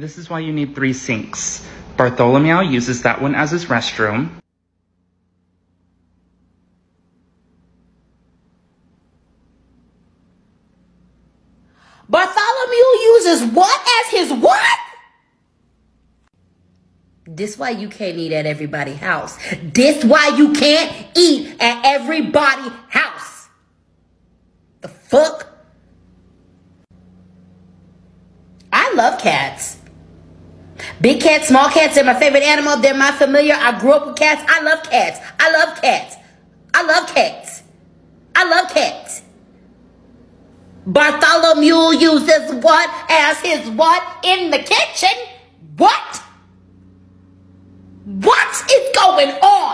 This is why you need three sinks. Bartholomew uses that one as his restroom. Bartholomew uses what as his what? This why you can't eat at everybody's house. This why you can't eat at everybody's house. The fuck? I love cats. Big cats, small cats, they're my favorite animal. They're my familiar. I grew up with cats. I love cats. I love cats. I love cats. I love cats. Bartholomew uses what as his what in the kitchen? What? What is going on?